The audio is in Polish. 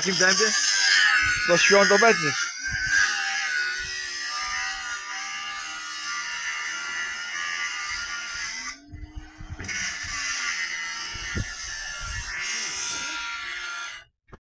takim dębie do świąt obecnych.